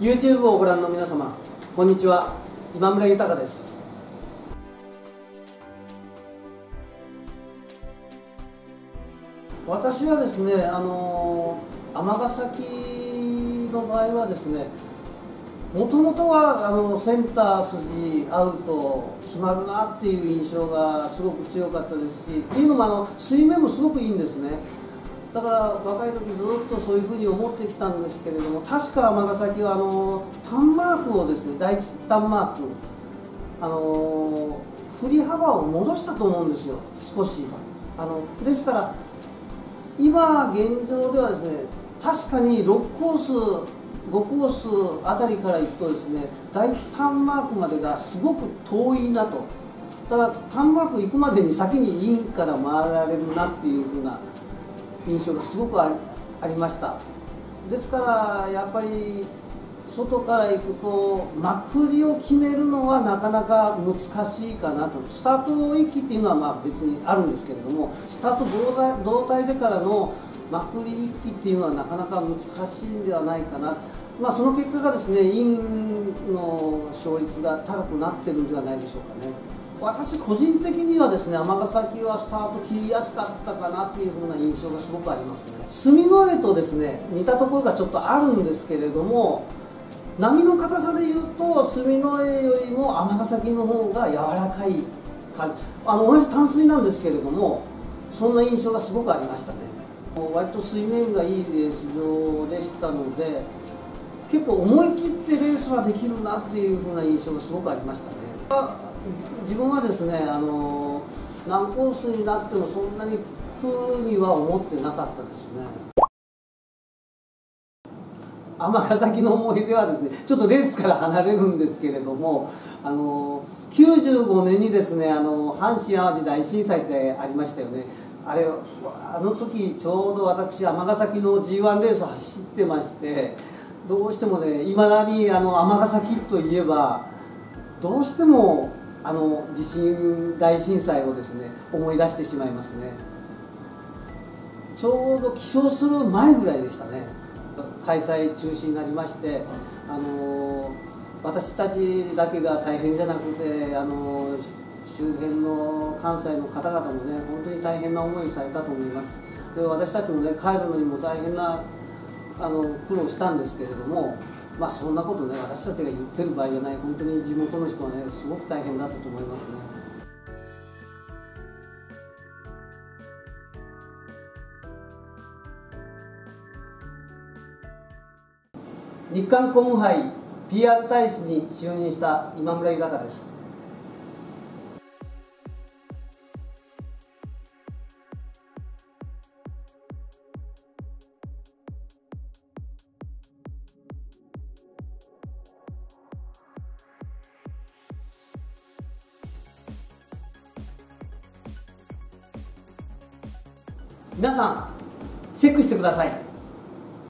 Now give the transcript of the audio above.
YouTube をご覧の皆様こんにちは。今村豊です。私はですねあの尼崎の場合はですねもともとはあのセンター筋アウト決まるなっていう印象がすごく強かったですしっていうのもあの水面もすごくいいんですね。だから若い時ずっとそういうふうに思ってきたんですけれども確か尼崎はあのタンマークをですね第一タンマークあの振り幅を戻したと思うんですよ少し。あのですから今現状ではですね確かに6コース5コースあたりから行くとですね第一ターンマークまでがすごく遠いなと。ただタンマーク行くまでに先にインから回られるなっていうふうな印象がすごくありました。ですからやっぱり外から行くとまくりを決めるのはなかなか難しいかなと。スタート域っていうのはまあ別にあるんですけれどもスタート同体でからのまくり一気っていうのはなかなか難しいんではないかな、まあ、その結果がですねインの勝率が高くなってるんではないでしょうかね。私個人的にはですね尼崎はスタート切りやすかったかなっていう風な印象がすごくありますね。住之江とですね似たところがちょっとあるんですけれども波の硬さでいうと住之江よりも尼崎の方が柔らかい感じ。あの同じ淡水なんですけれどもそんな印象がすごくありましたね。割と水面がいいレース場でしたので結構思い切ってレースはできるなっていう風な印象がすごくありましたね。自分はですねあの何コースになってもそんなに苦には思ってなかったですね。尼崎の思い出はですねちょっとレースから離れるんですけれどもあの95年にですねあの阪神・淡路大震災ってありましたよね。あれあの時ちょうど私尼崎の g 1レース走ってましてどうしてもねいまだにあの尼崎といえばどうしてもあの地震大震災をですね思い出してしまいますね。ちょうど起床する前ぐらいでしたね。開催中止になりましてあの私たちだけが大変じゃなくてあの周辺の関西の方々もね本当に大変な思いされたと思います。で私たちもね帰るのにも大変なあの苦労したんですけれどもまあそんなことね私たちが言ってる場合じゃない。本当に地元の人はねすごく大変だったと思いますね。日韓コム杯 PR 大使に就任した今村豊です。皆さんチェックしてください。